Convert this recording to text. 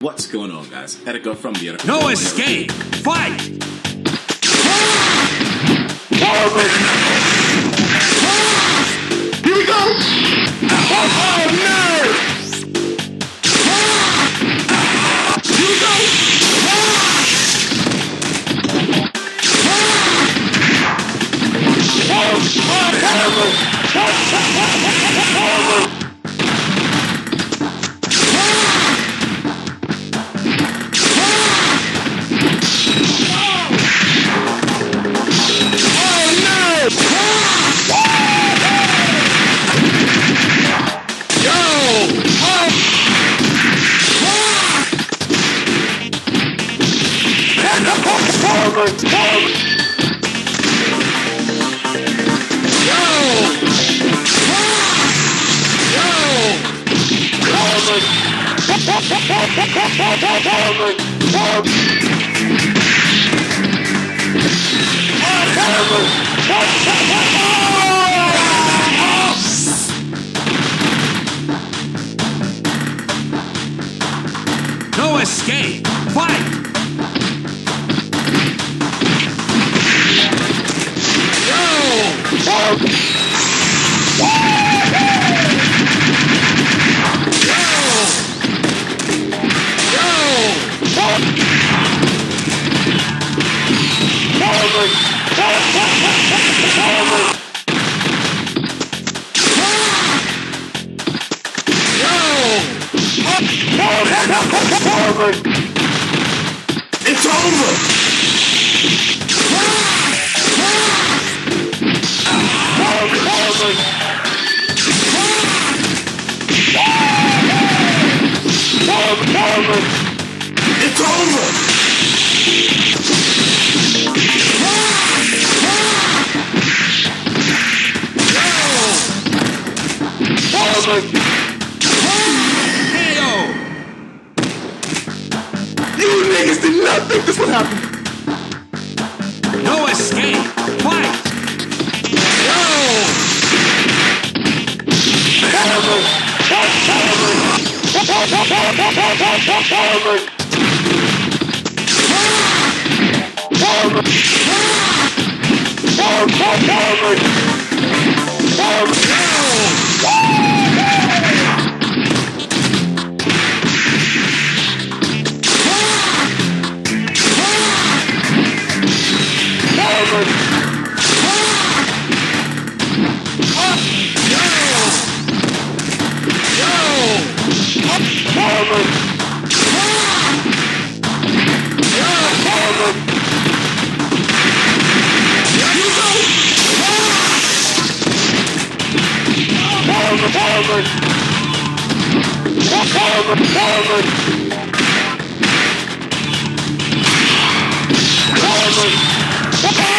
What's going on, guys? Etika from the Etika. No escape! Fight! No escape! Fight! It's over! It's over! You niggas did not think this would happen! Oh, Farmer! Farmer! Forward! Forward! Forward!